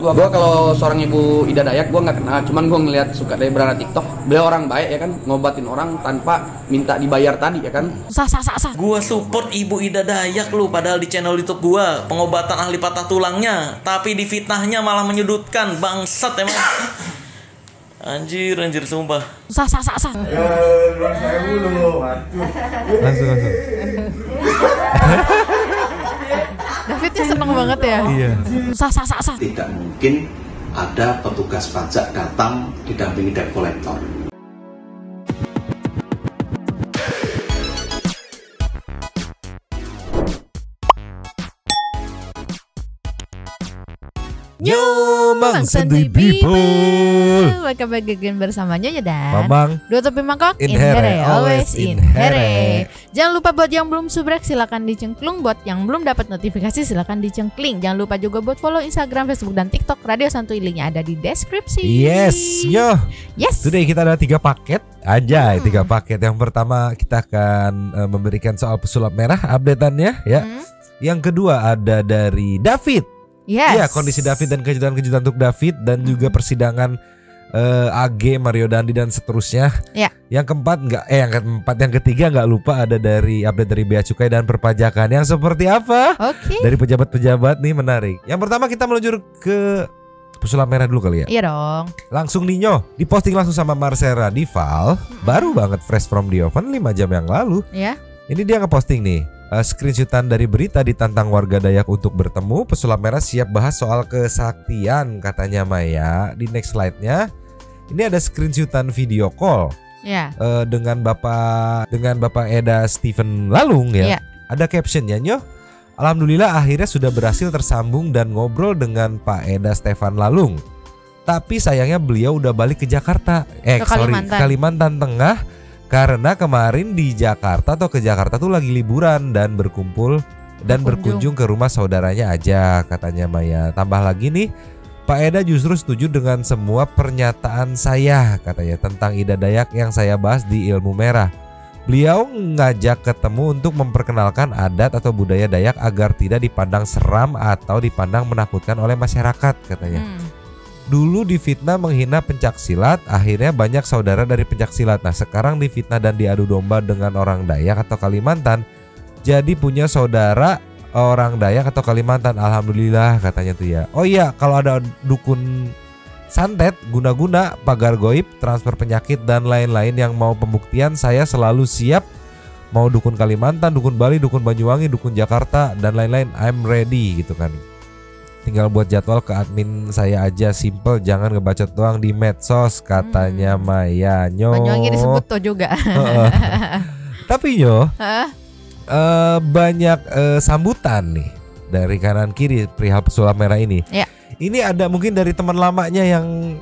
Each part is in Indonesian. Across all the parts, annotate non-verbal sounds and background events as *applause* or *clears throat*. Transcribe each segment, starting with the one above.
Gua, gua kalau seorang ibu Ida Dayak gua nggak kenal, cuman gua ngeliat suka dari berada TikTok. Beliau orang baik ya kan, ngobatin orang tanpa minta dibayar tadi ya kan. Sah sah sah sah. Gua support Ibu Ida Dayak lu padahal di channel YouTube gua pengobatan ahli patah tulangnya, tapi di fitnahnya malah menyudutkan bangsat emang. Anjir, anjir sumpah. Sah sah sah sah. langsung langsung *laughs* Davidnya seneng banget ya. iya Sah sah sah sah. tidak mungkin ada petugas pajak datang didampingi debt collector. Yo Mang Santuy People. Welcome back again bersamanya ya dan. Mamang Dua topi mangkok In here, always in here. Jangan lupa buat yang belum subrek silakan dicengklung. Buat yang belum dapat notifikasi silakan dicengkling. Jangan lupa juga buat follow Instagram, Facebook dan TikTok. Radio Santuy linknya ada di deskripsi. Yes Yo. Yes. Today kita ada tiga paket. Aja tiga paket. Yang pertama kita akan eh, memberikan soal pesulap merah updateannya ya. Hmm. Yang kedua ada dari David Yes Iya kondisi David dan kejutan-kejutan untuk David Dan juga persidangan eh, AG Mario Dandi dan seterusnya Ya. Yang keempat enggak eh yang keempat yang ketiga nggak lupa ada dari update dari Bea Cukai dan Perpajakan yang seperti apa Oke dari pejabat-pejabat nih menarik. Yang pertama kita meluncur ke pesulap merah dulu kali ya. Iya dong Langsung Ninyo diposting langsung sama Marcela Dival, baru banget fresh from the oven 5 jam yang lalu. Ya Ini dia ngeposting nih. Eh, screenshotan dari berita ditantang warga Dayak untuk bertemu pesulap merah siap bahas soal kesaktian katanya Maya di next slide-nya ini ada screenshotan video call Ya eh, dengan Bapak dengan Bapak Eda Steven Lalung ya. Iya. Ada captionnya nyo. Alhamdulillah akhirnya sudah berhasil tersambung dan ngobrol dengan Pak Eda Stefan Lalung. Tapi sayangnya beliau udah balik ke Jakarta. Eh Ke sorry, Kalimantan. ke Kalimantan Tengah karena kemarin di Jakarta atau ke Jakarta tuh lagi liburan dan berkumpul dan Berkunjung. berkunjung ke rumah saudaranya aja katanya Maya. Tambah lagi nih Pak Eda justru setuju dengan semua pernyataan saya katanya tentang Ida Dayak yang saya bahas di Ilmu Merah. Beliau ngajak ketemu untuk memperkenalkan adat atau budaya Dayak agar tidak dipandang seram atau dipandang menakutkan oleh masyarakat katanya. Hmm. Dulu difitnah menghina pencak silat, akhirnya banyak saudara dari pencak silat. Nah, sekarang difitnah dan diadu domba dengan orang Dayak atau Kalimantan. Jadi punya saudara orang Dayak atau Kalimantan. Alhamdulillah katanya tuh ya. Oh iya, kalau ada dukun santet, guna-guna, pagar goib, transfer penyakit dan lain-lain yang mau pembuktian, saya selalu siap. Mau dukun Kalimantan, dukun Bali, dukun Banyuwangi, dukun Jakarta dan lain-lain, I'm ready gitu kan. Tinggal buat jadwal ke admin saya aja simple jangan ngebacot doang di medsos katanya Hmm. Maya Nyo. Banyuwangi disebut tuh juga. *laughs* Tapi Nyo Hah? eh, banyak eh, sambutan nih dari kanan kiri perihal pesulap merah ini. Ya. Ini ada mungkin dari teman lamanya yang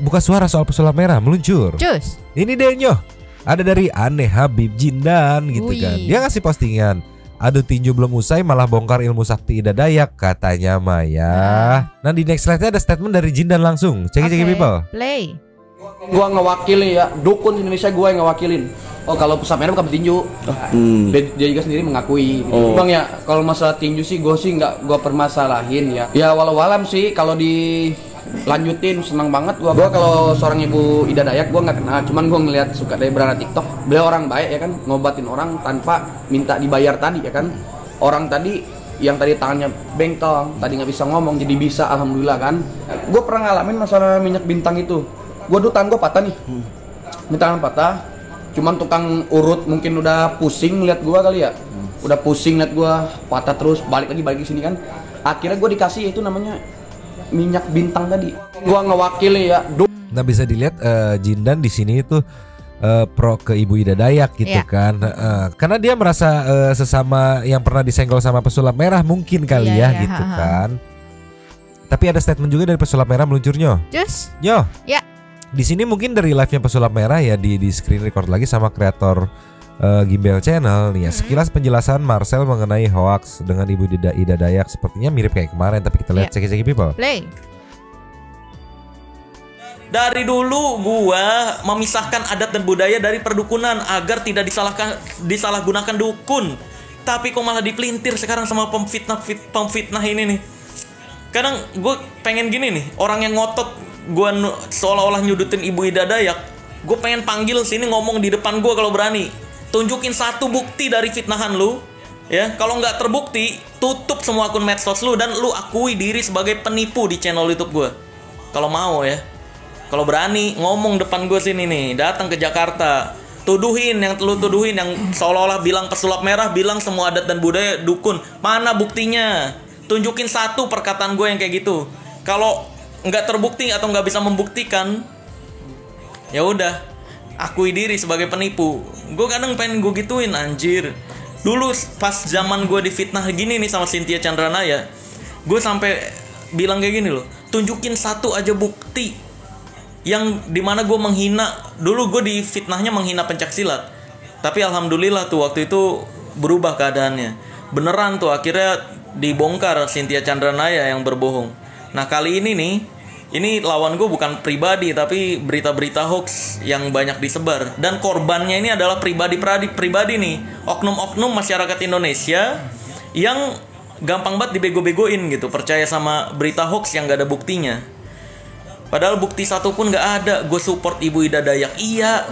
buka suara soal pesulap merah meluncur. Cus Ini deh Nyo. Ada dari Aneh Habib Jindan gitu Wih. kan. Dia ngasih postingan. Aduh tinju belum usai malah bongkar ilmu sakti Ida Dayak katanya Maya. Nah di next slide ada statement dari Jindan langsung. Cek cek Oke, people. Play Gua ngewakili ya, dukun Indonesia gua yang ngewakilin. Oh kalau pusat merah bukan petinju. Dia, dia juga sendiri mengakui. Bang ya, kalau masalah tinju sih gue sih nggak gua permasalahin ya. Ya walau alam sih kalau dilanjutin senang banget gua. Gua kalau seorang ibu Ida Dayak gua nggak kenal, cuman gua ngeliat suka dari berada TikTok. Beliau orang baik ya kan, ngobatin orang tanpa minta dibayar tadi ya kan. Orang tadi yang tadi tangannya bengkel, tadi nggak bisa ngomong jadi bisa alhamdulillah kan. Gue pernah ngalamin masalah minyak bintang itu. Gue dulu tangan gue patah nih, ini tangan patah. Cuman tukang urut mungkin udah pusing lihat gua kali ya. Udah pusing lihat gua patah terus balik lagi balik sini kan. Akhirnya gue dikasih itu namanya minyak bintang tadi. Gua ngewakili ya. Du- Nah bisa dilihat eh, Jindan di sini itu eh, pro ke Ibu Ida Dayak gitu Iya. kan. Heeh. karena dia merasa eh, sesama yang pernah disenggol sama pesulap merah mungkin kali Iya, ya iya, gitu ha-ha. kan. Tapi ada statement juga dari pesulap merah meluncur Nyo. Cus Nyo. Ya. Di sini mungkin dari live-nya pesulap merah ya di di screen record lagi sama kreator eh, Gimbel Channel nih ya. Sekilas penjelasan Marcel mengenai hoax dengan Ibu Ida, Ida Dayak sepertinya mirip kayak kemarin tapi kita lihat Iya. cek-cek people. Play Dari dulu gua memisahkan adat dan budaya dari perdukunan agar tidak disalahkan disalahgunakan dukun. Tapi kok malah dipelintir sekarang sama pemfitnah fit- pemfitnah ini nih. kadang gue pengen gini nih orang yang ngotot gue nu- seolah-olah nyudutin ibu Ida Dayak gue pengen panggil sini ngomong di depan gue kalau berani tunjukin satu bukti dari fitnahan lu ya. Kalau nggak terbukti tutup semua akun medsos lu dan lu akui diri sebagai penipu di channel YouTube gue kalau mau ya. Kalau berani ngomong depan gue sini nih datang ke Jakarta tuduhin yang lu tuduhin yang seolah-olah bilang pesulap merah bilang semua adat dan budaya dukun. Mana buktinya? Tunjukin satu perkataan gue yang kayak gitu. Kalau nggak terbukti atau nggak bisa membuktikan ya udah akui diri sebagai penipu. Gue kadang pengen gue gituin anjir. Dulu pas zaman gue difitnah gini nih sama Cynthia Chandranaya gue sampai bilang kayak gini loh tunjukin satu aja bukti yang di mana gue menghina. Dulu gue di fitnahnya menghina pencak silat tapi alhamdulillah tuh waktu itu berubah keadaannya. Beneran tuh akhirnya dibongkar Cynthia Chandranaya yang berbohong. Nah kali ini nih ini lawan gue bukan pribadi tapi berita-berita hoax yang banyak disebar dan korbannya ini adalah pribadi pribadi nih oknum-oknum masyarakat Indonesia yang gampang banget dibego-begoin gitu percaya sama berita hoax yang gak ada buktinya Padahal bukti satu pun nggak ada. Gue support Ibu Ida Dayak. Iya.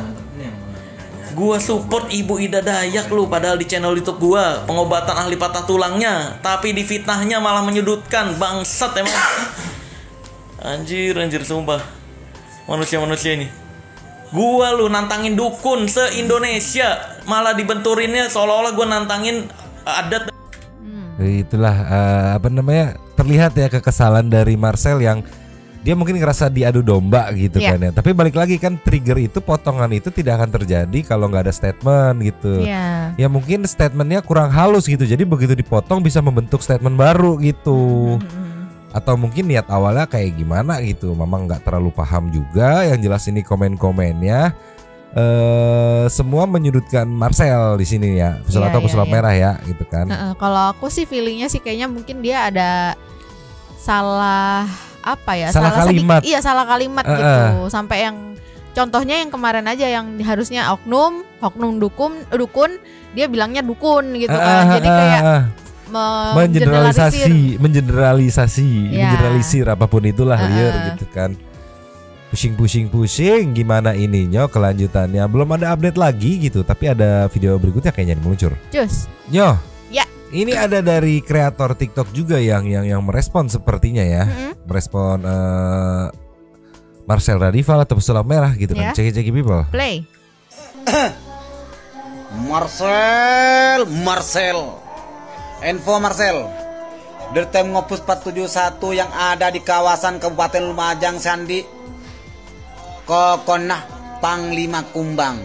Gue support Ibu Ida Dayak lu. Padahal di channel YouTube gue pengobatan ahli patah tulangnya. Tapi di fitnahnya malah menyudutkan. Bangsat emang. Anjir, anjir sumpah. Manusia-manusia ini. Gua lu nantangin dukun se-Indonesia. Malah dibenturinnya seolah-olah gue nantangin adat Itulah eh, apa namanya terlihat ya kekesalan dari Marcel yang dia mungkin ngerasa diadu domba gitu Iya. kan ya. Tapi balik lagi kan trigger itu potongan itu tidak akan terjadi kalau nggak ada statement gitu. Iya. Ya mungkin statementnya kurang halus gitu. Jadi begitu dipotong bisa membentuk statement baru gitu. Atau mungkin niat awalnya kayak gimana gitu. Memang nggak terlalu paham juga. Yang jelas ini komen-komennya eh semua menyudutkan Marcel di sini ya. Pesulap Iya, atau iya, pesulap iya. merah ya gitu kan. Heeh, kalau aku sih feelingnya sih kayaknya mungkin dia ada salah apa ya? Salah sedikit- kalimat. iya salah kalimat Heeh. gitu. Sampai yang contohnya yang kemarin aja yang harusnya oknum, oknum dukun, dukun dia bilangnya dukun gitu kan. Ah, Jadi kayak ah, me- mengeneralisasi, mengeneralisasi, Ya. mengeneralisir apa pun itulah Ah, liar ah. gitu kan. Pusing pusing pusing gimana ininya kelanjutannya belum ada update lagi gitu tapi ada video berikutnya kayaknya yang meluncur. Cus. Nyoh. Ya. Ini ada dari kreator TikTok juga yang yang yang merespon sepertinya ya. Mm-mm. Merespon eh, Marcel Radival atau pesulap merah gitu kan. Ya. Ceki ceki people. Play. *coughs* Marcel, Marcel. Info Marcel. Dirtem Ngopus 471 yang ada di kawasan Kabupaten Lumajang Sandi. Kokonah Panglima Kumbang.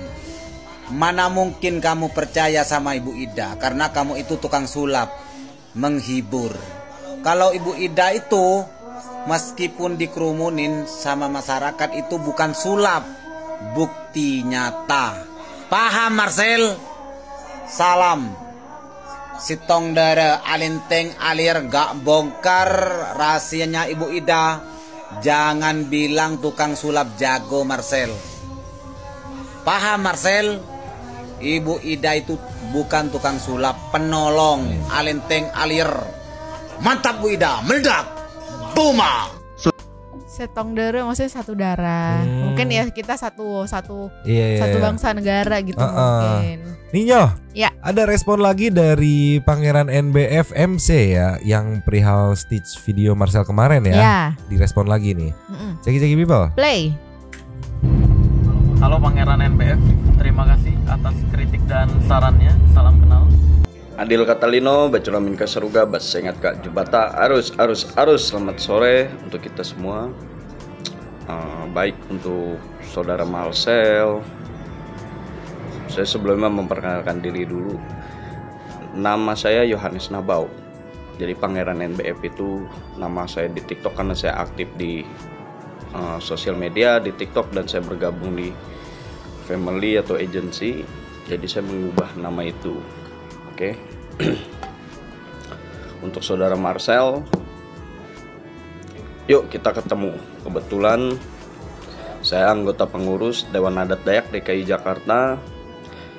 Mana mungkin kamu percaya sama Ibu Ida karena kamu itu tukang sulap, menghibur. Kalau Ibu Ida itu meskipun dikerumunin sama masyarakat itu bukan sulap, bukti nyata. Paham Marcel? Salam. Sitong dara alinteng alir gak bongkar rahasianya Ibu Ida. Jangan bilang tukang sulap jago Marcel. Paham Marcel? Ibu Ida itu bukan tukang sulap, penolong alinteng alir. Mantap Bu Ida, meledak. Buma. Setong dere maksudnya satu darah. Hmm. Mungkin ya kita satu satu Iya, iya, satu iya. bangsa negara gitu Uh-uh. mungkin. Ninyo, Ya. ada respon lagi dari Pangeran NBF MC ya, yang perihal stitch video Marcel kemarin ya. Ya. Direspon lagi nih. Ceki ceki people. Play. Halo Pangeran NBF, terima kasih atas kritik dan sarannya. Salam kenal. Adil Katalino, Bacula Minka Seruga, Basengat Kak Jubata, arus, arus, arus. Selamat sore untuk kita semua. Eh, baik untuk saudara Marcel. Saya sebelumnya memperkenalkan diri dulu. Nama saya Yohanes Nabau. Jadi Pangeran NBF itu nama saya di TikTok karena saya aktif di eh, sosial media di TikTok dan saya bergabung di family atau agency. Jadi saya mengubah nama itu. Oke. *clears throat* Untuk saudara Marcel, yuk kita ketemu. Kebetulan saya anggota pengurus Dewan Adat Dayak DKI Jakarta.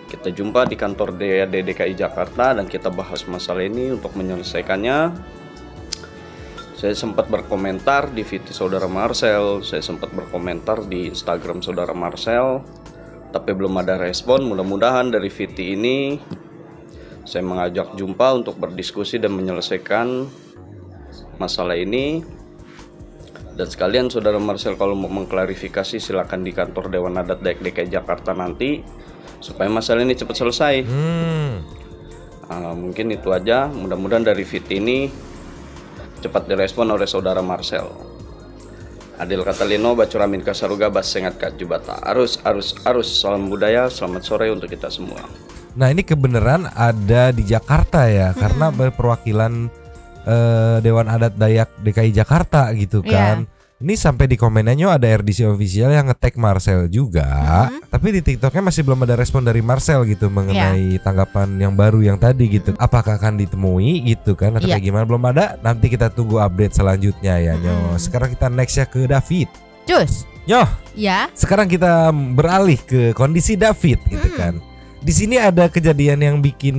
Kita jumpa di kantor DAD DKI Jakarta dan kita bahas masalah ini untuk menyelesaikannya. Saya sempat berkomentar di VT saudara Marcel, saya sempat berkomentar di Instagram saudara Marcel, tapi belum ada respon. Mudah-mudahan dari VT ini saya mengajak jumpa untuk berdiskusi dan menyelesaikan masalah ini. Dan sekalian saudara Marcel kalau mau mengklarifikasi silakan di kantor Dewan Adat Dayak DKI Jakarta nanti supaya masalah ini cepat selesai. Hmm. Ah, mungkin itu aja. Mudah-mudahan dari VT ini cepat direspon oleh saudara Marcel. Adil Katalino, Bacuramin Kasaruga, Bas Sengat Kak Jubata. Arus, arus, arus. Salam budaya, selamat sore untuk kita semua. Nah ini kebenaran ada di Jakarta ya karena perwakilan eh, Dewan Adat Dayak DKI Jakarta gitu Iya. kan. Ini sampai di komenannya ada RDC official yang ngetek Marcel juga, tapi di TikToknya masih belum ada respon dari Marcel gitu mengenai tanggapan yang baru yang tadi gitu. Apakah akan ditemui gitu kan atau Iya. kayak gimana belum ada? Nanti kita tunggu update selanjutnya ya Nyo. Sekarang kita nextnya ke David. Cus. Nyo, Ya. sekarang kita beralih ke kondisi David gitu kan. Di sini ada kejadian yang bikin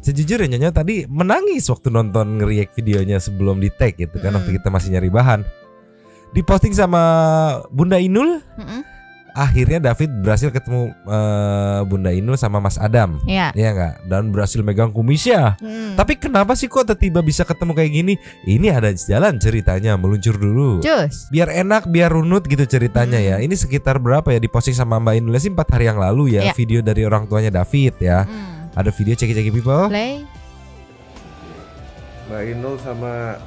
sejujurnya Nyonya tadi menangis waktu nonton nge-react videonya sebelum di tag gitu kan waktu kita masih nyari bahan. Diposting sama Bunda Inul, Mm-mm. Akhirnya David berhasil ketemu eh, Bunda Inul sama Mas Adam. Ya. Iya nggak? Dan berhasil megang kumisnya. Mm. Tapi kenapa sih kok tiba-tiba bisa ketemu kayak gini? Ini ada jalan ceritanya, meluncur dulu Cus. biar enak biar runut gitu ceritanya ya ini sekitar berapa ya diposting sama Mbak Inul sih empat hari yang lalu ya Iya. video dari orang tuanya David ya Mm. ada video ceki-ceki people Play. Mbak Inul sama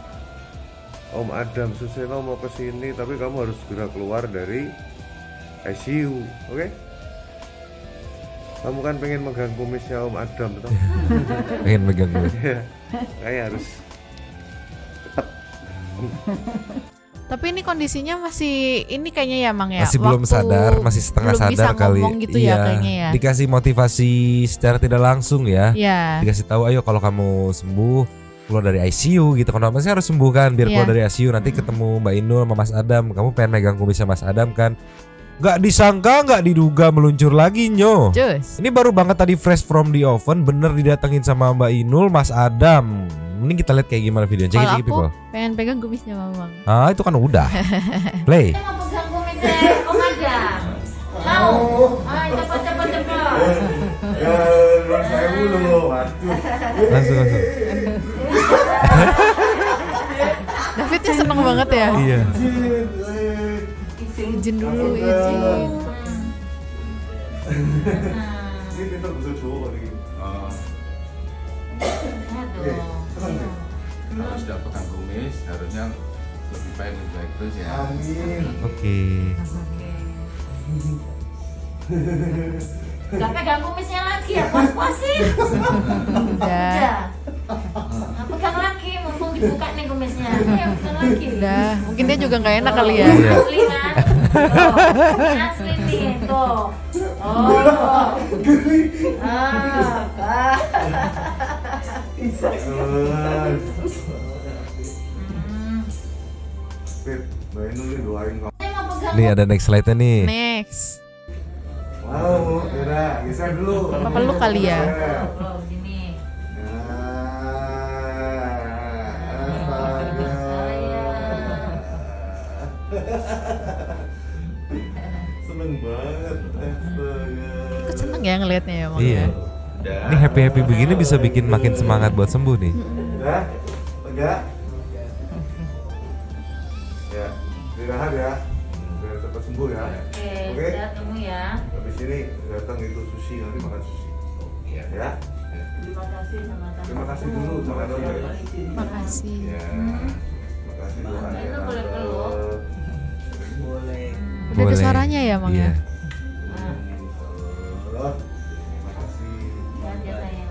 Om Adam Suseno mau ke sini tapi kamu harus segera keluar dari ICU, oke? Kamu kan pengen megang kumisnya Om Adam, betul? *laughs* pengen megang Iya, kayak harus Tapi ini kondisinya masih ini kayaknya ya Mang ya. masih belum Waktu sadar masih setengah belum bisa sadar kali ngomong gitu Iya, ya kayaknya ya. dikasih motivasi secara tidak langsung ya Iya. dikasih tahu ayo kalau kamu sembuh keluar dari ICU gitu kenapa sih harus sembuh kan biar keluar Iya. dari ICU nanti ketemu Mbak Inul sama Mas Adam kamu pengen megang kumisnya Mas Adam kan nggak disangka nggak diduga meluncur lagi nyo. Cus. Ini baru banget tadi fresh from the oven Bener didatengin sama Mbak Inul Mas Adam. Ini kita lihat kayak gimana videonya. Kalau cek aku people pengen pegang kumisnya Mamang. Ah itu kan udah. *laughs* Play. Mau pegang kumisnya Om Adam. Mau? Ayo cepat cepat cepat Langsung langsung. *laughs* Davidnya seneng banget ya. Iya Izin dulu, izin. kalau sudah pegang kumis harusnya lebih baik lebih baik terus ya. Oke. Gak pegang kumisnya lagi ya puas puasin Udah. Nah, pegang lagi mumpung dibuka nih kumisnya ayo pegang lagi Udah. Mungkin dia juga nggak enak kali ya. Iya. asli kan oh, ini asli nih tuh oh ah saya mau pegang Nih ada next slide-nya nih Next. Mau, Ira, geser dulu. Apa peluk kali ya? *laughs* Seneng banget. Astaga. Aku seneng ya ngelihatnya ya. Iya ya. Ini happy-happy begini bisa bikin makin semangat buat sembuh nih Udah, lega. Ya, istirahat ya. Biar cepat sembuh ya. oke Oke. udah tunggu ya Habis ini datang itu sushi nanti makan sushi. Ya. terima kasih sama sama Terima kasih dulu sama dokter. Makasih. Ya. Terima kasih. Mbak Inul boleh Tante. peluk? Boleh. Udah ada suaranya ya Mang Iya ya. Allah. Terima kasih. Sehat ya sayang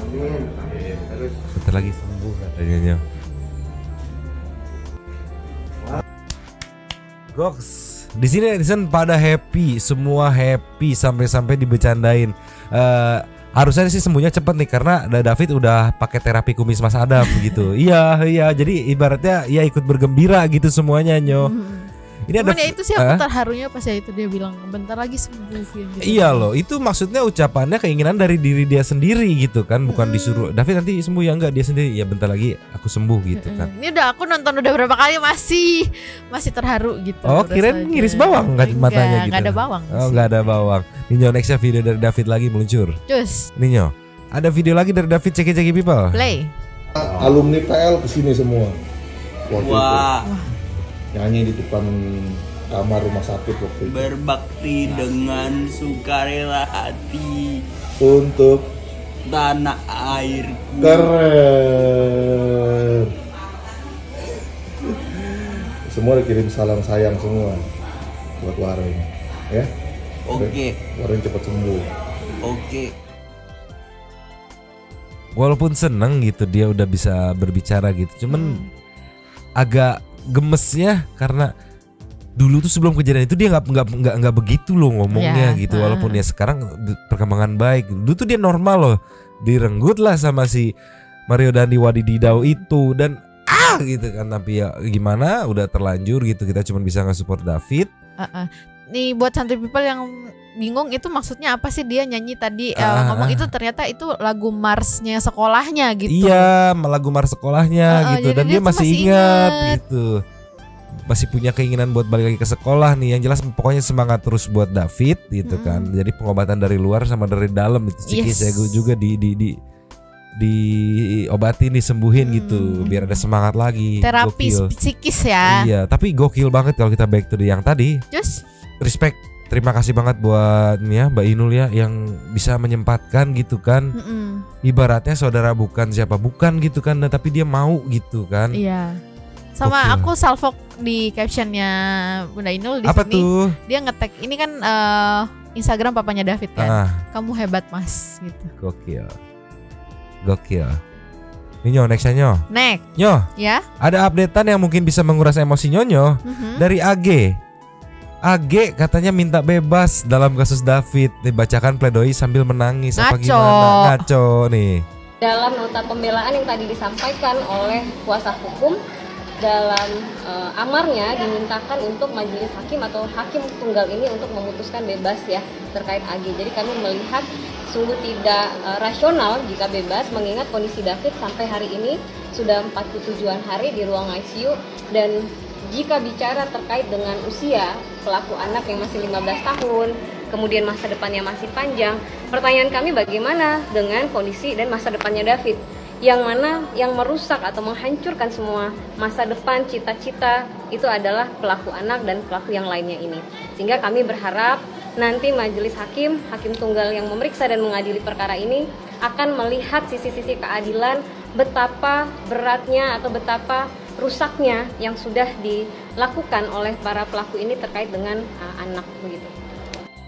Amin. Amin. Terus Bentar lagi sembuh katanya Nyo. Goks. Di sini netizen pada happy, semua happy sampai-sampai dibecandain. Eh harusnya sih sembuhnya cepet nih karena Da- David udah pakai terapi kumis Mas Adam gitu. *laughs* iya, iya. Jadi ibaratnya ya ikut bergembira gitu semuanya, Nyo. Ini ada Cuman ya itu sih aku terharunya pas ya itu dia bilang bentar lagi sembuh gitu. Iya loh, itu maksudnya ucapannya keinginan dari diri dia sendiri gitu kan, bukan disuruh David nanti sembuh ya enggak dia sendiri ya bentar lagi aku sembuh gitu kan. Ini udah aku nonton udah berapa kali masih masih terharu gitu. Oh, kirain ngiris bawang enggak matanya Enggak, gitu. enggak ada bawang. Oh, enggak ada bawang. Ninyo nextnya video dari David lagi meluncur. Cus, Ninyo, ada video lagi dari David Ceki Ceki People. play. alumni PL ke sini semua waktu Wah, itu nyanyi di depan kamar rumah sakit waktu itu. Berbakti dengan sukarela hati. Untuk tanah airku. keren. Semua dikirim salam sayang semua buat Wareng ya. Oke. Wareng cepat sembuh. Oke. Walaupun seneng gitu dia udah bisa berbicara gitu, cuman agak gemesnya karena dulu tuh sebelum kejadian itu dia nggak nggak nggak nggak begitu loh ngomongnya Ya, gitu. Heeh. walaupun ya sekarang perkembangan baik. Dulu tuh dia normal loh. Direnggut lah sama si Mario Dandi Wadididau itu dan ah! gitu kan. Tapi ya gimana? Udah terlanjur gitu. Kita cuma bisa nge-support David. Heeh. Nih buat santai people yang bingung itu maksudnya apa sih dia nyanyi tadi eh, Ah. ngomong itu ternyata itu lagu marsnya sekolahnya gitu. Iya, lagu mar sekolahnya Heeh, gitu dan dia masih masih ingat ingat. gitu. Masih punya keinginan buat balik lagi ke sekolah nih. Yang jelas pokoknya semangat terus buat David gitu kan. Jadi pengobatan dari luar sama dari dalam itu Ciki Yes. saya juga di di di diobatin disembuhin gitu biar ada semangat lagi. Terapi Gokil. psikis ya. Iya, tapi gokil banget kalau kita back to the yang tadi. Cus, Respect. Terima kasih banget buat ya Mbak Inul ya yang bisa menyempatkan gitu kan Mm-mm. ibaratnya saudara bukan siapa bukan gitu kan nah, tapi dia mau gitu kan Iya. Sama Gokil. aku salvok di captionnya Bunda Inul di Apa sini. tuh? Dia ngetek ini kan eh, Instagram papanya David kan. Ah. Kamu hebat mas gitu. gokil gokil ini nyo nextnya nyo Next. nyo Ya. ada updatean yang mungkin bisa menguras emosi nyonyo Mhm. dari AG AG katanya minta bebas dalam kasus David dibacakan pledoi sambil menangis apa Ngaco. gimana ngaco nih dalam nota pembelaan yang tadi disampaikan oleh kuasa hukum dalam eh, amarnya dimintakan untuk majelis hakim atau hakim tunggal ini untuk memutuskan bebas ya terkait AG. Jadi kami melihat sungguh tidak eh, rasional jika bebas mengingat kondisi David sampai hari ini sudah 47-an hari di ruang ICU dan jika bicara terkait dengan usia pelaku anak yang masih 15 tahun, kemudian masa depannya masih panjang, pertanyaan kami bagaimana dengan kondisi dan masa depannya David? Yang mana yang merusak atau menghancurkan semua masa depan, cita-cita itu adalah pelaku anak dan pelaku yang lainnya ini. Sehingga kami berharap nanti majelis hakim, hakim tunggal yang memeriksa dan mengadili perkara ini akan melihat sisi-sisi keadilan betapa beratnya atau betapa rusaknya yang sudah dilakukan oleh para pelaku ini terkait dengan uh, anak begitu.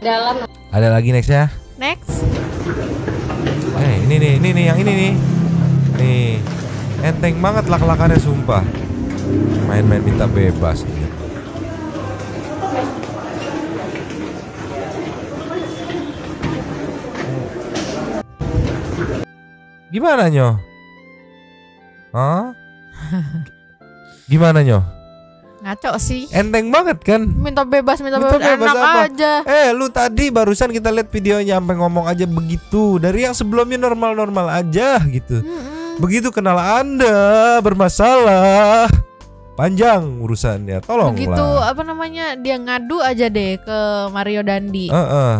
Dalam ada lagi nextnya Next. Eh ini nih, ini nih yang ini nih. Nih. Enteng banget lak-lakannya sumpah. Main-main minta bebas nih. Gimana nyo? Hah? *laughs* Gimana nyo? Ngaco sih. Enteng banget kan? Minta bebas, minta, Minta bebas, bebas enak apa? aja. Eh lu tadi barusan kita lihat videonya sampai ngomong aja begitu Dari yang sebelumnya normal-normal aja gitu Begitu kenal anda bermasalah Panjang urusannya tolong Begitu lah apa namanya dia ngadu aja deh ke Mario Dandi. Heeh.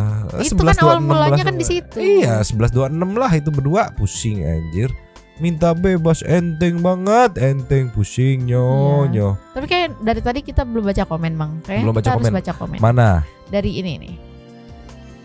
Itu kan 11, awal 26 mulanya kan di situ. Iya 11.26 lah itu berdua pusing anjir Minta bebas enteng banget Enteng pusing nyo Iya. nyo Tapi kayak dari tadi kita belum baca komen bang. Kayaknya Belum kita baca harus komen. baca komen. Mana? Dari ini nih.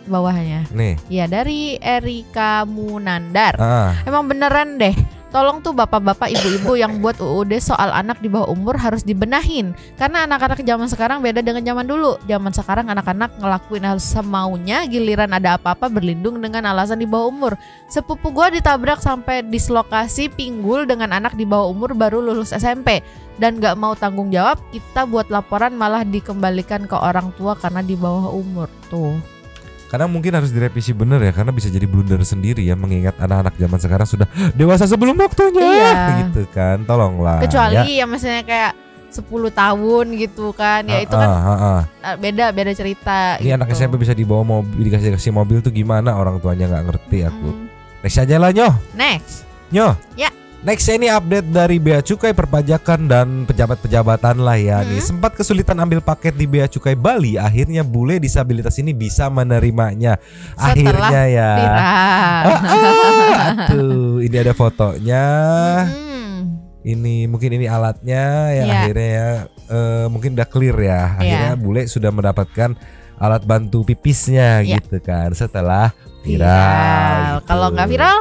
Bawahnya. Nih Ya dari Erika Munandar. Ah. Emang beneran deh. Tolong tuh bapak-bapak ibu-ibu yang buat UUD soal anak di bawah umur harus dibenahin. Karena anak-anak zaman sekarang beda dengan zaman dulu. Zaman sekarang anak-anak ngelakuin hal semaunya Giliran ada apa-apa berlindung dengan alasan di bawah umur. Sepupu gua ditabrak sampai dislokasi pinggul dengan anak di bawah umur baru lulus SMP Dan gak mau tanggung jawab kita buat laporan malah dikembalikan ke orang tua karena di bawah umur Tuh Karena mungkin harus direvisi bener ya Karena bisa jadi blunder sendiri ya Mengingat anak-anak zaman sekarang sudah dewasa sebelum waktunya Iya. Gitu kan Tolonglah kecuali ya. ya misalnya kayak 10 tahun gitu kan. Ya itu kan ah, ah. ah, beda beda cerita Ini anak gitu. SMP bisa dibawa mobil dikasih kasih mobil tuh gimana orang tuanya nggak ngerti aku. Hmm. Next aja lah nyoh. Next. Nyoh. Ya. Next ini update dari Bea Cukai Perpajakan dan pejabat-pejabatan lah ya Hmm. nih. Sempat kesulitan ambil paket di Bea Cukai Bali, akhirnya bule disabilitas ini bisa menerimanya. akhirnya ya. viral. Ah, Tuh, ini ada fotonya. Hmm. Ini mungkin ini alatnya Ya. akhirnya ya eh, mungkin udah clear ya. Akhirnya Ya. bule sudah mendapatkan alat bantu pipisnya Ya. gitu kan setelah viral. Viral. gitu. Kalau nggak viral,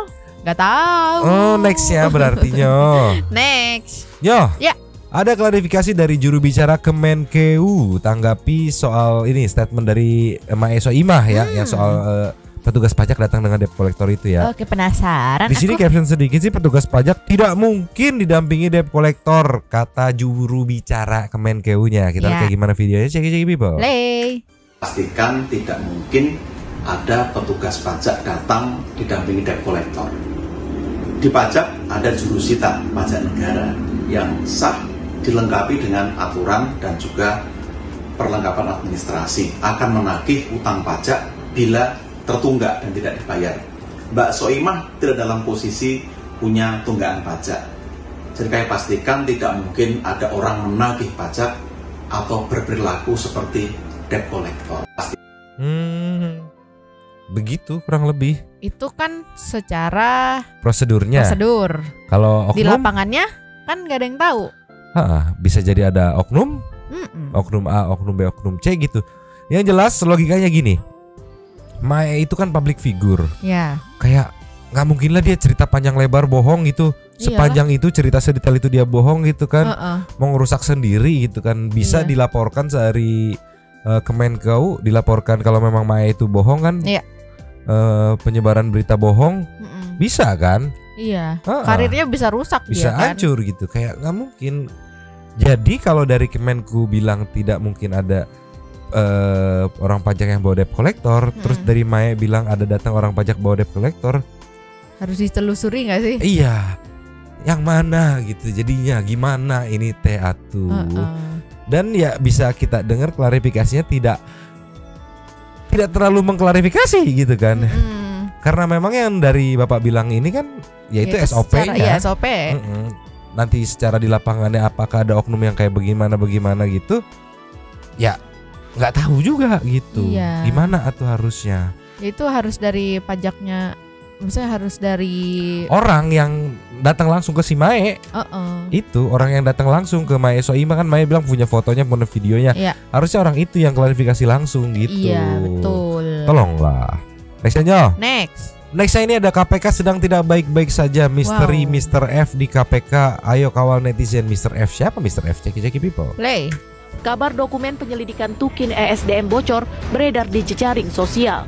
nggak tahu. Oh, nextnya berarti nyo. *laughs* Next. Yo. Ya. Ada klarifikasi dari juru bicara Kemenkeu tanggapi soal ini statement dari Maeso Imah ya yang soal eh, petugas pajak datang dengan debt collector itu ya. Oke penasaran. Di sini aku. caption sedikit sih petugas pajak tidak mungkin didampingi debt collector kata juru bicara Kemenkeu-nya. Kita lihat Ya. kayak gimana videonya cek cek people. Play. pastikan tidak mungkin ada petugas pajak datang didampingi debt collector. Di pajak ada jurusita pajak negara yang sah dilengkapi dengan aturan dan juga perlengkapan administrasi akan menagih utang pajak bila tertunggak dan tidak dibayar. Mbak Soimah tidak dalam posisi punya tunggakan pajak. Jadi kami pastikan tidak mungkin ada orang menagih pajak atau berperilaku seperti debt collector. Pasti Hmm, begitu kurang lebih Itu kan secara prosedurnya. prosedur. Kalau Di oknum, lapangannya kan nggak ada yang tahu. ha, bisa jadi ada oknum, Mm-mm. oknum A, oknum B, oknum C gitu. Yang jelas logikanya gini. Mae itu kan public figure. Ya. Kayak nggak mungkin lah dia cerita panjang lebar bohong gitu. Iyalah. Sepanjang itu cerita sedetail itu dia bohong gitu kan. Heeh. Mau ngerusak sendiri gitu kan. Bisa Iya. dilaporkan sehari eh, Kemenkeu dilaporkan kalau memang Mae itu bohong kan. Iya. Eh, penyebaran berita bohong Mm-mm. bisa kan? Iya. Heeh. Karirnya bisa rusak bisa dia kan. hancur gitu kayak nggak mungkin jadi kalau dari Kemenku bilang tidak mungkin ada eh, orang pajak yang bawa debt collector terus Mm. dari Maya bilang ada datang orang pajak bawa debt collector Harus ditelusuri nggak sih? iya yang mana gitu jadinya gimana ini teh atuh Heeh. dan ya bisa kita dengar klarifikasinya tidak tidak terlalu mengklarifikasi gitu kan Hmm. karena memang yang dari bapak bilang ini kan yaitu Itu SOP-nya iya, SOP. Mm-mm. nanti secara di lapangannya apakah ada oknum yang kayak bagaimana bagaimana gitu ya nggak tahu juga gitu Iya. gimana atuh harusnya Itu harus dari pajaknya. Maksudnya harus dari orang yang datang langsung ke si Mae Heeh. itu orang yang datang langsung ke Mae Soima kan Mae bilang punya fotonya punya videonya Iya. harusnya orang itu yang klarifikasi langsung gitu Iya, betul. tolonglah nextnya Next. Nextnya ini ada KPK sedang tidak baik-baik saja Misteri Wow. Mr. F di KPK Ayo kawal netizen Mr. F Siapa Mr. F? Ceki-ceki people Play. Kabar dokumen penyelidikan Tukin ESDM bocor beredar di jejaring sosial.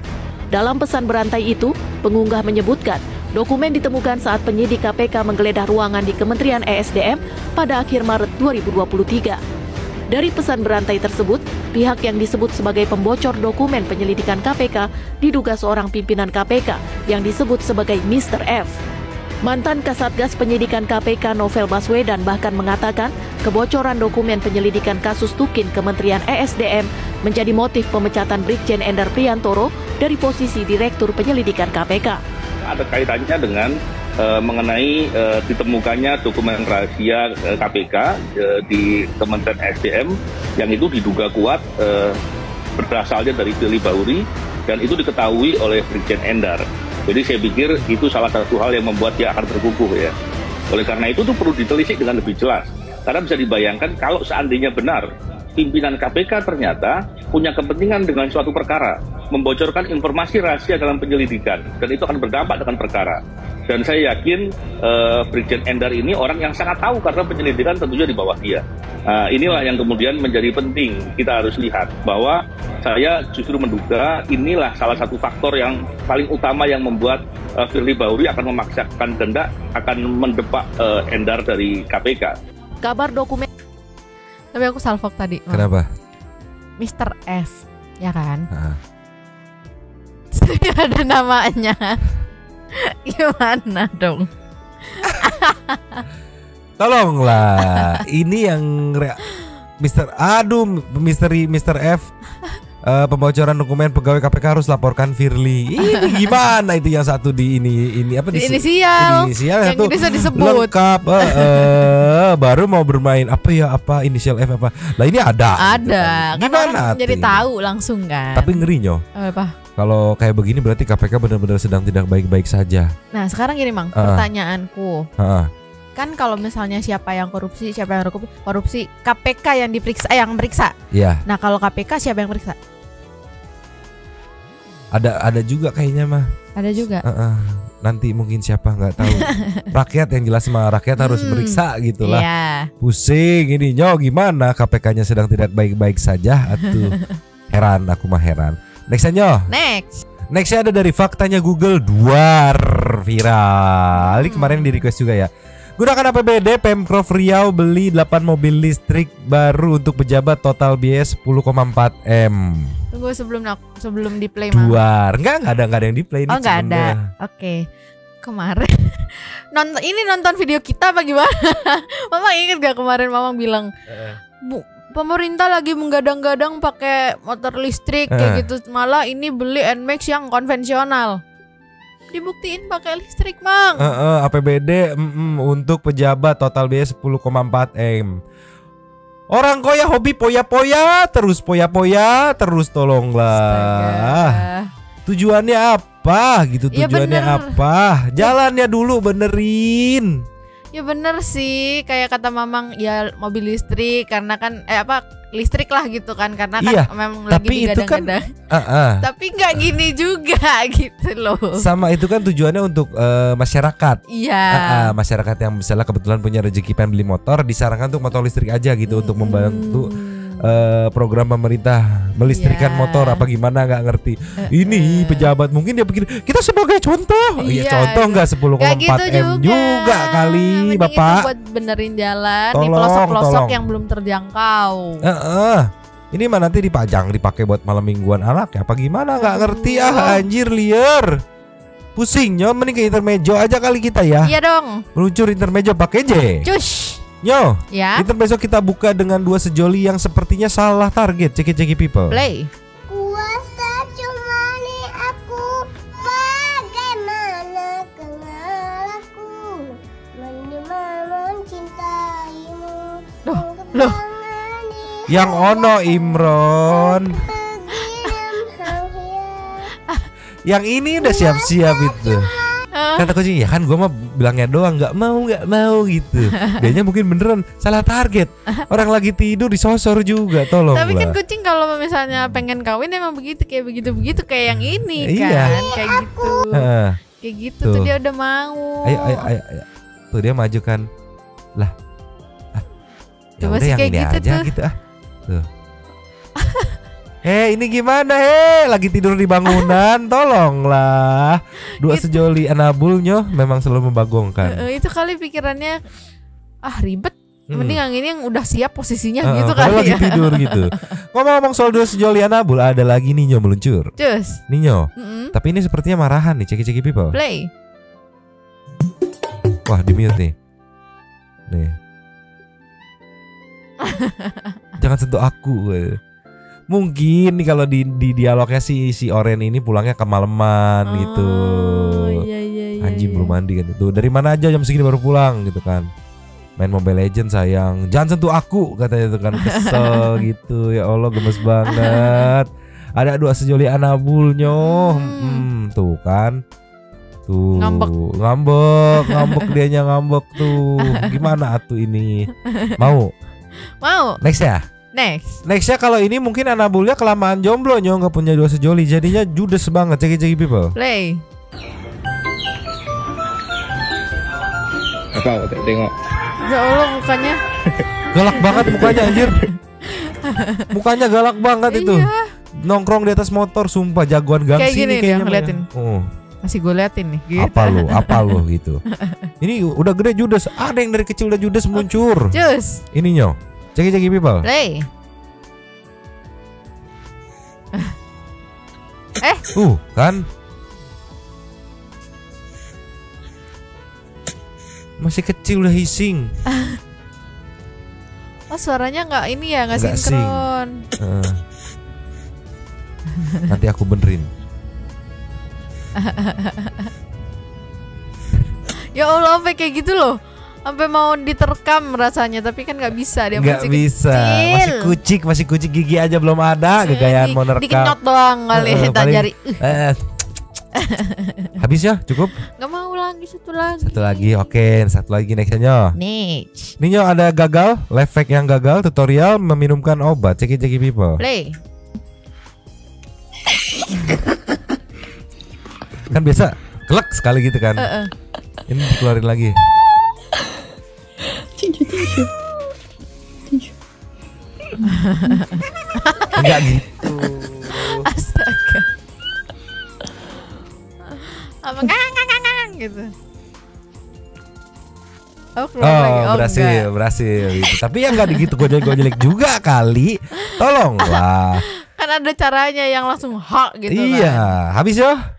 Dalam pesan berantai itu, pengunggah menyebutkan dokumen ditemukan saat penyidik KPK menggeledah ruangan di Kementerian ESDM pada akhir Maret 2023. Dari pesan berantai tersebut, pihak yang disebut sebagai pembocor dokumen penyelidikan KPK diduga seorang pimpinan KPK yang disebut sebagai Mr. F. Mantan Kasatgas Penyidikan KPK Novel Baswedan bahkan mengatakan kebocoran dokumen penyelidikan kasus Tukin Kementerian ESDM menjadi motif pemecatan Brigjen Endar Priantoro dari posisi Direktur Penyelidikan KPK. ada kaitannya dengan eh, mengenai eh, ditemukannya dokumen rahasia eh, KPK eh, di Kementerian SDM yang itu diduga kuat eh, berasalnya dari Firly Bahuri dan itu diketahui oleh Brigjen Endar. Jadi saya pikir itu salah satu hal yang membuat dia akan terkukuh ya. Oleh karena itu tuh perlu ditelisik dengan lebih jelas. Karena bisa dibayangkan kalau seandainya benar pimpinan KPK ternyata punya kepentingan dengan suatu perkara, membocorkan informasi rahasia dalam penyelidikan, dan itu akan berdampak dengan perkara. Dan saya yakin eh, Brigjen Endar ini orang yang sangat tahu karena penyelidikan tentunya di bawah dia. Nah, inilah yang kemudian menjadi penting kita harus lihat bahwa saya justru menduga inilah salah satu faktor yang paling utama yang membuat eh, Firly Bahuri akan memaksakan kehendak akan mendepak eh, Endar dari KPK. Kabar dokumen Tapi aku salfok tadi. Kenapa? Mr. F, ya kan? Ah. *laughs* ada namanya. *laughs* Gimana dong? *laughs* Tolonglah. ini yang Mister Aduh, misteri Mister F. Eh, pembocoran dokumen pegawai KPK harus laporkan Firly. Ini *laughs* gimana itu yang satu di ini ini apa Di inisial. Di inisial Yang satu bisa disebut. lengkap. eh, eh, baru mau bermain apa ya apa inisial F apa. Lah ini ada. Ada. Kan Gimana orang jadi tahu langsung kan. Tapi ngeri nyo. apa? Kalau kayak begini berarti KPK benar-benar sedang tidak baik-baik saja. Nah, sekarang gini, Mang. Ah. Pertanyaanku. Heeh. Kan kalau misalnya siapa yang korupsi, siapa yang korupsi, korupsi KPK yang diperiksa eh, yang meriksa. Iya. Nah, kalau KPK siapa yang periksa? Ada ada juga kayaknya mah. Ada juga. Heeh. Nanti mungkin siapa nggak tahu. *laughs* rakyat yang jelas mah rakyat harus Hmm, meriksa gitulah. iya. Pusing ini nyo gimana KPK-nya sedang tidak baik-baik saja atuh. *laughs* heran aku mah heran. Next nyo. Next. Nextnya ada dari faktanya Google Duar viral. Ini kemarin di request juga ya. Gunakan APBD Pemprov Riau beli 8 mobil listrik baru untuk pejabat total biaya 10,4 M. Tunggu sebelum sebelum di play. Duar. Enggak, enggak ada enggak ada yang di play Oh nggak cuman ada. Oke. Kemarin *laughs* nonton ini nonton video kita apa gimana? *laughs* Mama inget gak kemarin Mama bilang Bu, pemerintah lagi menggadang-gadang pakai motor listrik kayak gitu. Malah ini beli Nmax yang konvensional. Dibuktiin pakai listrik, Mang. Heeh, APBD mm, mm, untuk pejabat total biaya 10,4 M. Orang kok ya hobi poya-poya terus poya-poya terus tolonglah. Tujuannya apa gitu Ya tujuannya bener. apa? Jalannya dulu benerin. Ya bener sih, kayak kata Mamang ya mobil listrik karena kan eh apa listrik lah gitu kan karena kan Iya, memang lagi tapi itu kan digadang-gadang. Heeh. *laughs* Tapi nggak gini juga *laughs* gitu loh. Sama itu kan tujuannya untuk eh, masyarakat. Iya. Ah, ah, masyarakat yang misalnya kebetulan punya rezeki pengen beli motor disarankan untuk motor listrik aja gitu untuk membantu eh, program pemerintah melistrikan Iya. motor apa gimana nggak ngerti. Ini pejabat mungkin dia pikir kita sebagai contoh. Iya, Iya, contoh nggak 10,4 Nggak gitu M juga, kali Mending Bapak. buat benerin jalan di Tolong, pelosok-pelosok tolong. yang belum terjangkau. Heeh. Ini mah nanti dipajang dipakai buat malam mingguan anak ya apa gimana nggak ngerti ah anjir liar. Pusing nyo mending ke intermejo aja kali kita ya. Iya dong. Meluncur intermejo pakai J. Cush. Nyo, Ya. intermejo kita buka dengan dua sejoli yang sepertinya salah target. Ceki ceki people. Play. Kuasa cuma aku Bagaimana mencintaimu Loh, loh. Yang ono Imron. yang ini udah siap-siap itu. Kata kucing ya kan gue mah bilangnya doang nggak mau nggak mau gitu. *laughs* Dianya mungkin beneran salah target. Orang lagi tidur disosor juga tolong Tapi kan kucing kalau misalnya pengen kawin emang begitu kayak begitu-begitu kayak yang ini Iya. kan. Kayak gitu. Kayak gitu tuh Tuh. dia udah mau. Ayo ayo ayo, ayo. Tuh dia maju kan. Lah. Ah. Ya Coba udah yang kayak ini gitu aja tuh. gitu ah. Tuh. Eh ini gimana he lagi tidur di bangunan *laughs* tolonglah dua sejoli anabulnya memang selalu membagongkan Eh, itu kali pikirannya ah ribet. Hmm. Mending yang ini yang udah siap posisinya Heeh, gitu kali lagi ya. tidur gitu *laughs* ngomong-ngomong soal dua sejoli anabul ada lagi Ninyo meluncur Cus. Ninyo Mm-mm. tapi ini sepertinya marahan nih ceki-ceki people Play. wah di mute nih nih *laughs* jangan sentuh aku eh. Mungkin nih kalau di, di dialognya si si Oren ini pulangnya kemalaman gitu. iya, iya, anjing belum mandi kan tuh dari mana aja jam segini baru pulang gitu kan. Main Mobile Legend sayang. Jangan sentuh aku katanya itu kan. Kesel *laughs* gitu. Ya Allah gemes banget. Ada dua sejoli anabulnya hmm, tuh kan. Tuh. Ngambek. ngambek *laughs* ngambek dianya ngambek tuh. Gimana atuh ini? Mau? Mau. next ya Next. Nextnya kalau ini mungkin anabulnya kelamaan jomblo nyo nggak punya dua sejoli jadinya judes banget ceki ceki people. Play. Apa tengok? Ya Allah mukanya. *laughs* Galak banget mukanya anjir. *laughs* Mukanya galak banget itu. Nongkrong di atas motor sumpah jagoan gangsi Kayak gini nih kayaknya. yang ngeliatin. Oh, Masih gue liatin nih. Gitu. apa lu? Apa lu gitu. *laughs* Ini udah gede judes. Ada yang dari kecil udah judes meluncur. Cus. Ini nyo. Ceki ceki people. Play. eh, Uh, kan? Masih kecil udah hissing. *laughs* Oh suaranya nggak ini ya nggak sinkron. Eh. Nanti aku benerin. *laughs* ya Allah sampai kayak gitu loh. Sampai mau diterkam rasanya tapi kan nggak bisa dia Nggak masih bisa. kecil. Masih kucik, masih kucik gigi aja belum ada gegayaan di- mau nerekam. dikenyot doang kali, Eh, tak paling- jari. eh, *laughs* Habis ya, cukup. Nggak mau lagi satu lagi. Satu lagi, oke. Satu lagi nextnya. Next. Ninyo ada gagal, life hack yang gagal, tutorial meminumkan obat. Ceki ceki people. Play. Kan biasa kelek sekali gitu kan. Eh, eh. Ini dikeluarin lagi. Enggak gitu. Astaga. Apa kang kang kang kang gitu. Oh, keluar Oh, lagi. Oh, berhasil, enggak. berhasil gitu. Tapi ya enggak gitu gojek-gojek juga kali. Tolonglah. *laughs* Kan ada caranya yang langsung hak gitu iya, kan. habis ya?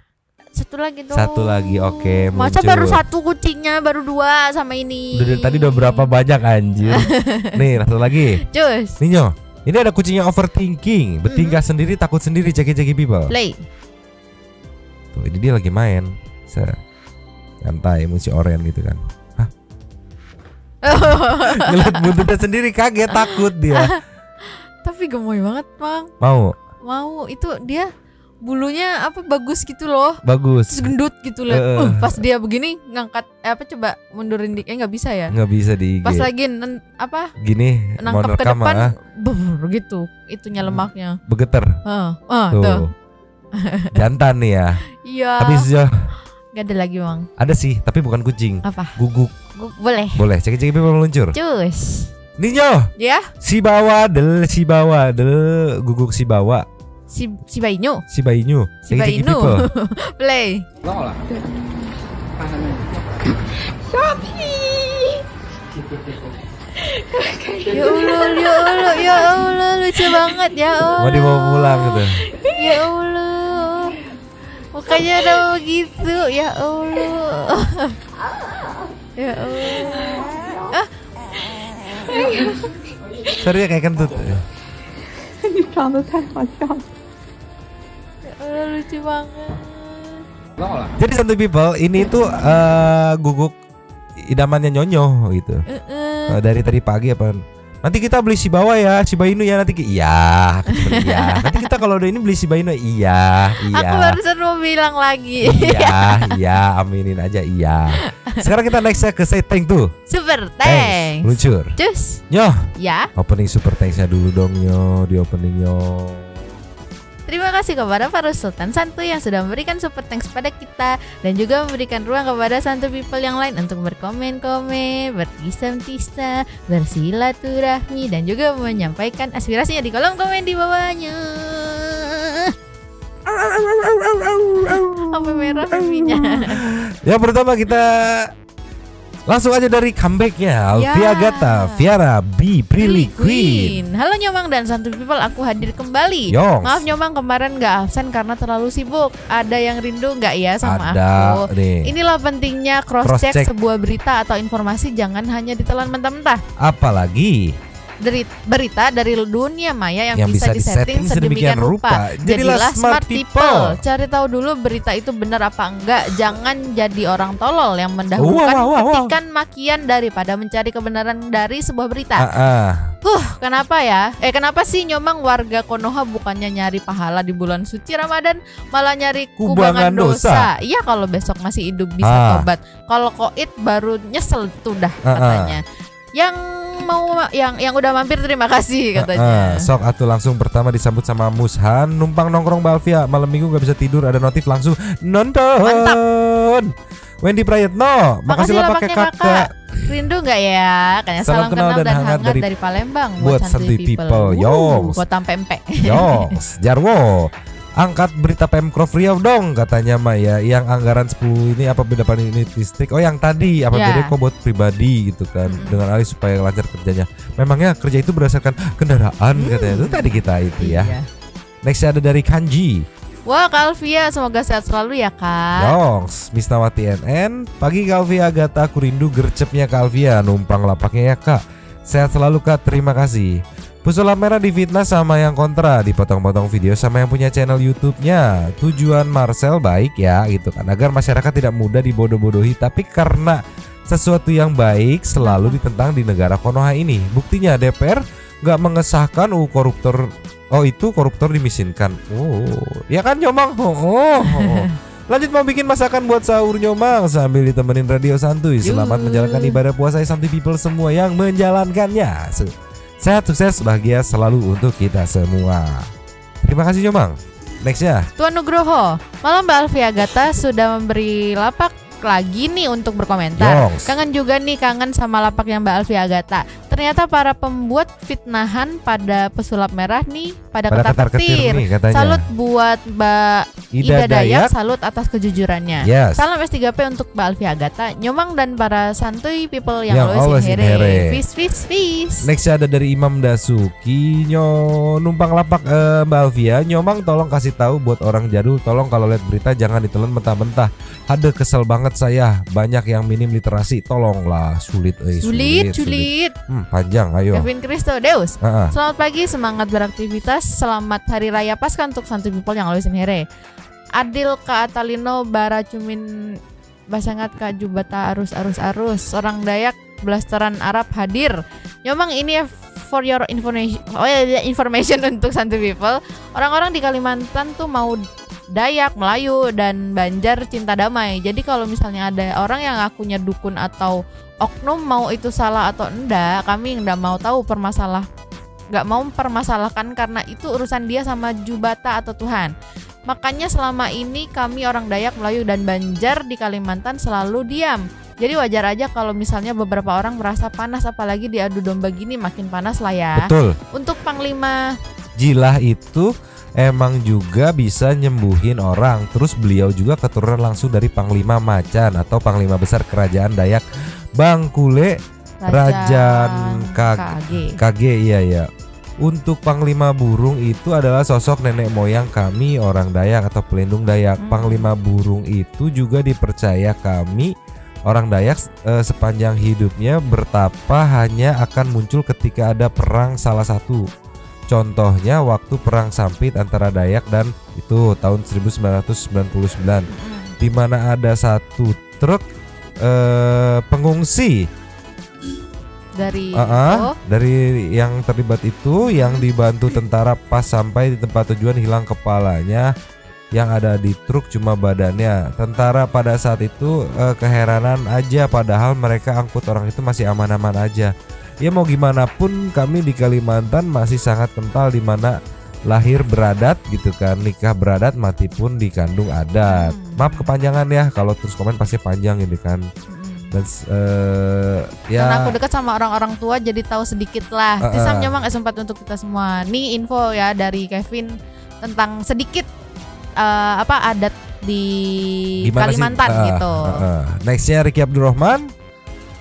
Satu lagi dong. Satu lagi, oke. Masa muncul. baru satu kucingnya, baru dua sama ini. Udah dari tadi udah berapa banyak anjir. *laughs* Nih, satu lagi. Cus. Ninyo, ini ada kucing yang overthinking, bertingkah sendiri, takut sendiri, ceki-ceki people. Play. Tuh, ini dia lagi main. Se santai, musik oren gitu kan. Hah? *laughs* Ngeliat buntutnya sendiri kaget, takut dia. *laughs* Tapi gemoy banget, Bang. Mau? Mau itu dia bulunya apa bagus gitu loh. Bagus. Terus gendut gitu loh. Eh. Uh, pas dia begini ngangkat eh, apa coba mundurin dik eh nggak bisa ya. Nggak bisa di Pas lagi nen- apa Gini, nangkap ke depan ah. brr, gitu itunya lemaknya. Begeter. Ah, ah, Tuh. tuh. Jantan nih ya. Iya. Habis ya. Gak ada lagi, Bang. Ada sih, tapi bukan kucing. Apa? Guguk. Gu- boleh. Boleh, ceki-ceki people meluncur. Cus. Ninyo. Ya, Si bawa del si bawa del guguk si bawa si si Bainyu. si bayinyu. Si Ceki-ceki Bainu. people. *laughs* Play. Ya Allah, ya Allah, ya Allah, lucu banget ya Allah. Mau dibawa pulang gitu. Ya Allah. Mukanya udah begitu, ya Allah. Ya Allah. Ah. Sorry ya kayak kentut. 你长得太好笑了。 Ya lucu banget. Jadi santuy people ini tuh eh, guguk idamannya nyonyo gitu. Eh, Eh, dari tadi pagi apa? Nanti kita beli si bawa ya, si Bainu ya nanti. Iya, iya. *laughs* Nanti kita kalau udah ini beli si Bainu, iya, iya. Aku barusan mau bilang lagi. Iya, *laughs* iya, aminin aja iya. Sekarang kita next ke setting tuh. Super thanks. Meluncur. Cus. Nyo. Ya. Opening super thanksnya dulu dong Nyo, di opening Nyo. Terima kasih kepada para Sultan Santu yang sudah memberikan super thanks pada kita dan juga memberikan ruang kepada Santu people yang lain untuk berkomen-komen, bertisam-tisam, bersilaturahmi dan juga menyampaikan aspirasinya di kolom komen di bawahnya. Sampai merah pipinya. *laughs* Ya pertama kita langsung aja dari comebacknya Ya. Alfia Gata, Viara, B, Prilly, Queen. Queen. Halo Nyomang dan Santu People, aku hadir kembali. Yongs. Maaf Nyomang kemarin nggak absen karena terlalu sibuk. Ada yang rindu nggak ya sama Ada, aku? nih. Inilah pentingnya cross check Cross-check. sebuah berita atau informasi jangan hanya ditelan mentah-mentah. Apalagi berita dari dunia maya yang, Yang bisa, bisa disetting sedemikian sedemikian rupa. rupa. Jadilah smart people. Cari tahu dulu berita itu benar apa enggak. Jangan jadi orang tolol yang mendahulukan Wow, wow, wow, wow. petikan makian daripada mencari kebenaran dari sebuah berita. ah, ah. Huh, kenapa ya? Eh, kenapa sih nyomang warga Konoha bukannya nyari pahala di bulan suci Ramadan, malah nyari kubangan, Kubangan dosa? Iya, kalau besok masih hidup bisa Ah. tobat. Kalau koit baru nyesel tuh dah Ah, ah. katanya. Yang mau yang yang udah mampir terima kasih katanya. Ah, sok atuh langsung pertama disambut sama Mushan numpang nongkrong Balvia malam minggu nggak bisa tidur ada notif langsung nonton Wendy Prayetno makasih lah pakai kakak Rindu nggak ya? Kayaknya salam, kenal, dan, hangat, dari, Palembang buat santuy people. Yongs. buat tampe empe. Yongs Jarwo *laughs* angkat berita Pemprov Riau dong katanya Maya. Yang anggaran 10 ini apa beda unit listrik? Oh yang tadi apa Ya. bedanya kok buat pribadi gitu kan? Dengan alih supaya lancar kerjanya. Memangnya kerja itu berdasarkan kendaraan katanya? Itu tadi kita itu ya. Iya. next ada dari Kanji. Wah Kak Alvia semoga sehat selalu ya Kak. Yongs, Misnawati NN Pagi Kalvia Agatha, aku rindu gercepnya Kalvia. Numpang lapaknya ya kak. Sehat selalu kak, terima kasih Pesulap merah difitnah sama yang kontra. Dipotong-potong video sama yang punya channel YouTube-nya. Tujuan Marcel baik ya gitu kan. Agar masyarakat tidak mudah dibodoh-bodohi. Tapi karena sesuatu yang baik selalu ditentang di negara Konoha ini. Buktinya DPR nggak mengesahkan UU koruptor. Oh itu koruptor dimisinkan. Oh ya kan nyomang? Oh, oh, oh. *laughs* Lanjut mau bikin masakan buat sahur nyomang? Sambil ditemenin radio santuy. Selamat menjalankan ibadah puasa santuy people semua yang menjalankannya. Sehat, sukses, bahagia selalu untuk kita semua. Terima kasih nyomang. Nextnya, Tuan Nugroho Malam Mbak Alvia Agatha sudah memberi lapak lagi nih untuk berkomentar Yongs. Kangen juga nih kangen sama lapaknya Mbak Alvia Agatha Ternyata para pembuat fitnahan pada pesulap merah nih pada, Pada ketar-ketir ketar-ketir nih katanya. Salut buat Mbak Ida Ida, Dayak, Dayak. salut atas kejujurannya. Yes. Salam S3P untuk Mbak Alvia Agatha Nyomang dan para santuy people yang, Yang always, always in here. Peace, peace, peace nextnya ada dari Imam Dasuki Nyo numpang lapak eh, Mbak Alvia Nyomang tolong kasih tahu buat orang jadul. Tolong kalau lihat berita jangan ditelan mentah-mentah. Ada kesel banget saya. Banyak yang minim literasi. Tolonglah. Sulit eh, Sulit, sulit. Hmm, Panjang ayo Kevin Cristo Deus. Ah, ah. Selamat pagi, semangat beraktivitas. Selamat Hari Raya Paskah untuk santuy people yang always in here. Adil Kak Atalino Baracumin Basangat Kak Jubata Arus Arus Arus Orang Dayak Blasteran Arab hadir Nyomang ini ya for your information Oh ya ya, information *laughs* untuk santuy people Orang-orang di Kalimantan tuh mau Dayak, Melayu, dan Banjar cinta damai. Jadi kalau misalnya ada orang yang ngakunya dukun atau oknum mau itu salah atau enggak, kami nggak mau tahu permasalah nggak mau mempermasalahkan karena itu urusan dia sama Jubata atau Tuhan. Makanya selama ini kami orang Dayak, Melayu dan Banjar di Kalimantan selalu diam. Jadi wajar aja kalau misalnya beberapa orang merasa panas apalagi diadu domba gini makin panas lah ya. Betul. Untuk Panglima Jilah itu emang juga bisa nyembuhin orang. Terus beliau juga keturunan langsung dari Panglima Macan atau Panglima Besar Kerajaan Dayak Bangkule Rajan KG. KG iya ya. Untuk Panglima Burung itu adalah sosok nenek moyang kami orang Dayak atau pelindung Dayak. Panglima Burung itu juga dipercaya kami orang Dayak eh, sepanjang hidupnya bertapa hanya akan muncul ketika ada perang salah satu. Contohnya waktu perang Sampit antara Dayak dan itu tahun 1999 di mana ada satu truk eh, pengungsi. Dari ah, itu. dari yang terlibat itu yang dibantu tentara pas sampai di tempat tujuan hilang kepalanya yang ada di truk cuma badannya. Tentara pada saat itu eh, keheranan aja padahal mereka angkut orang itu masih aman-aman aja. Ya mau gimana pun kami di Kalimantan masih sangat kental di mana lahir beradat gitu kan nikah beradat mati pun dikandung adat maaf kepanjangan ya kalau terus komen pasti panjang gitu kan dan eh, ya Karena aku dekat sama orang-orang tua jadi tahu sedikit lah. Uh-uh. Tisam nyamang sempat untuk kita semua. Nih info ya dari Kevin tentang sedikit eh, apa adat di Gimana sih? Kalimantan Ah, gitu. ah, ah. Nextnya Ricky Abdurrahman.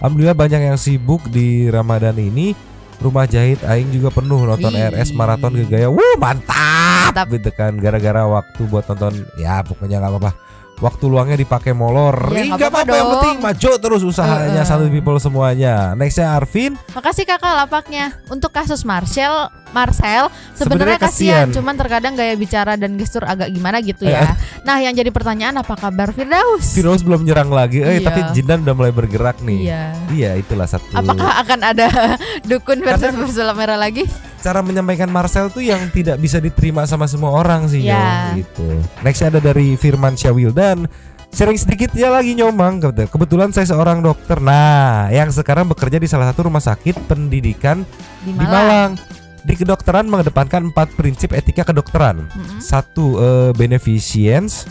Alhamdulillah banyak yang sibuk di Ramadan ini. Rumah jahit Aing juga penuh nonton Wih. RS maraton ke gaya. Wuh mantap, gitu kan. Gara-gara waktu buat nonton ya pokoknya nggak apa-apa. Waktu luangnya dipakai molor. Ya, nggak apa-apa yang penting maju terus usahanya Uh-uh. satu people semuanya. Nextnya Arvin. Makasih kakak lapaknya. Untuk kasus Marcel, Marcel Sebenarnya kasihan, cuman terkadang gaya bicara dan gestur agak gimana gitu ya. nah, yang jadi pertanyaan apa kabar Firdaus? Firdaus belum nyerang lagi. Eh Iya. tapi Jindan udah mulai bergerak nih. Iya. Iya, itulah satu. Apakah akan ada *laughs* dukun versus pesulap merah lagi? Cara menyampaikan Marcel tuh yang tidak bisa diterima sama semua orang sih Ya. Nyom, gitu. Nextnya ada dari Firman Syawil dan sharing sedikit ya lagi nyomang Kebet- kebetulan saya seorang dokter. Nah yang sekarang bekerja di salah satu rumah sakit pendidikan Di di Malang. Di kedokteran mengedepankan empat prinsip etika kedokteran. Satu eh, beneficence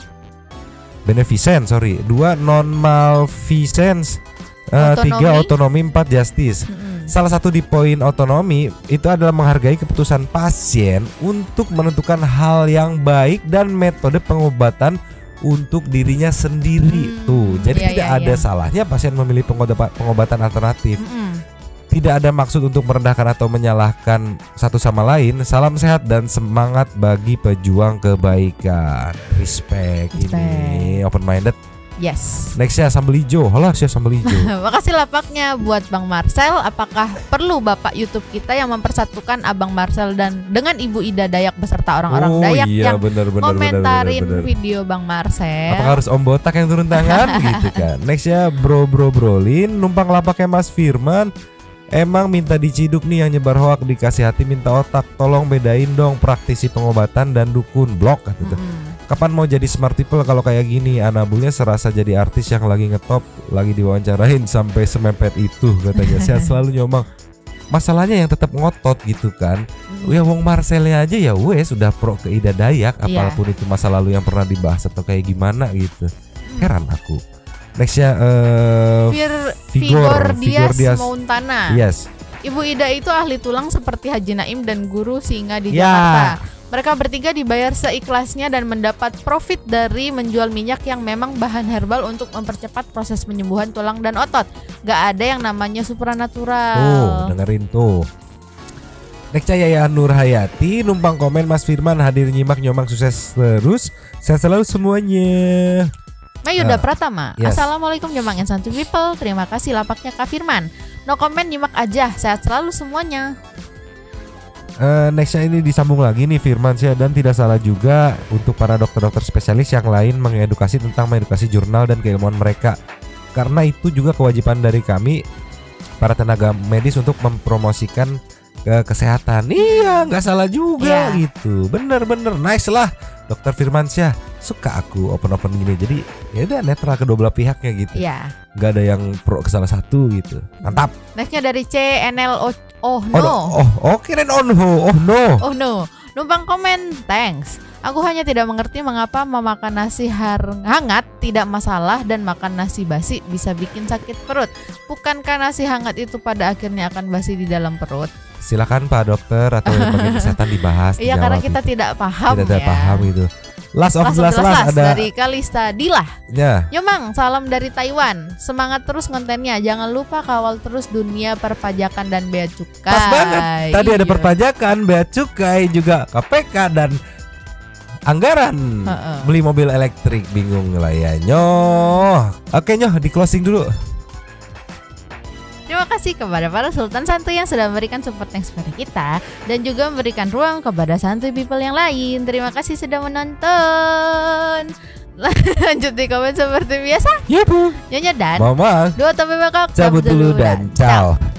beneficence sorry. Dua non malfeasance Eh, tiga Otonomi. otonomi empat justice Salah satu di poin otonomi itu adalah menghargai keputusan pasien untuk menentukan hal yang baik dan metode pengobatan untuk dirinya sendiri tuh. Jadi iya, tidak iya, ada iya. salahnya pasien memilih pengoba- pengobatan alternatif. Mm-mm. Tidak ada maksud untuk merendahkan atau menyalahkan satu sama lain. Salam sehat dan semangat bagi pejuang kebaikan. Respect, ini open minded. Yes. Nextnya sambal hijau. Halah sih sambal hijau. *laughs* Makasih lapaknya buat Bang Marcel. Apakah perlu Bapak YouTube kita yang mempersatukan Abang Marcel dan dengan Ibu Ida Dayak beserta orang-orang Oh, Dayak iya, yang bener, bener, komentarin bener, bener, bener. video Bang Marcel? Apakah harus Om Botak yang turun tangan *laughs* gitu kan? Nextnya bro bro brolin numpang lapaknya Mas Firman. Emang minta diciduk nih yang nyebar hoak dikasih hati minta otak. Tolong bedain dong praktisi pengobatan dan dukun blok kata tuh. Kapan mau jadi smart people kalau kayak gini? Anabulnya serasa jadi artis yang lagi ngetop, lagi diwawancarain sampai semepet itu katanya. Sehat *laughs* selalu nyomong. Masalahnya yang tetap ngotot gitu kan. Ya Wong Marcelnya aja ya wes sudah pro ke Ida Dayak Iya. apa pun itu masa lalu yang pernah dibahas atau kayak gimana gitu. Heran aku. Nextnya eh Fir, Vigor, Vigor Dias, Mauntana. Yes. Ibu Ida itu ahli tulang seperti Haji Naim dan guru singa di Ya. Jakarta. Mereka bertiga dibayar seikhlasnya dan mendapat profit dari menjual minyak yang memang bahan herbal untuk mempercepat proses penyembuhan tulang dan otot. Gak ada yang namanya supranatural. Tuh, dengerin tuh. Next Yaya Nur Hayati numpang komen Mas Firman hadir nyimak nyomang sukses terus. Sehat selalu semuanya. Mayuda Nah, Pratama yes. Assalamualaikum Jemang and Santu People Terima kasih lapaknya Kak Firman No comment nyimak aja Sehat selalu semuanya Eh, nextnya ini disambung lagi nih Firman Syah dan tidak salah juga untuk para dokter-dokter spesialis yang lain mengedukasi tentang mengedukasi jurnal dan keilmuan mereka. Karena itu juga kewajiban dari kami para tenaga medis untuk mempromosikan ke kesehatan. Iya nggak salah juga Iya. gitu. Bener-bener nice lah dokter Firman Syah suka aku open-open gini jadi ya udah netral kedua belah pihaknya gitu Iya nggak ada yang pro ke salah satu gitu mantap Nextnya dari CNL Oh oh no no- oh oh kirain on ho oh no Oh no, numpang komen, thanks. Aku hanya tidak mengerti mengapa memakan nasi hangat tidak masalah dan makan nasi basi bisa bikin sakit perut. Bukankah nasi hangat itu pada akhirnya akan basi di dalam perut? silakan Pak Dokter atau yang bagian *laughs* kesehatan dibahas. Iya karena kita gitu. tidak paham tidak ya. paham gitu. Last of Last the last, ada dari Kalista Dilah. ya. Nyomang, salam dari Taiwan. Semangat terus kontennya. Jangan lupa kawal terus dunia perpajakan dan bea cukai. Pas banget. Tadi ada Iya. perpajakan, bea cukai juga KPK dan anggaran Heeh. beli mobil elektrik bingung lah ya nyoh. Oke nyoh di closing dulu. Terima kasih kepada para Sultan Santuy yang sudah memberikan support thanks kepada kita dan juga memberikan ruang kepada Santuy People yang lain. Terima kasih sudah menonton. *laughs* Lanjut di komen seperti biasa. Ya bu. Nyonya dan Mama. dua tapi bakal Cabut dulu dan ciao.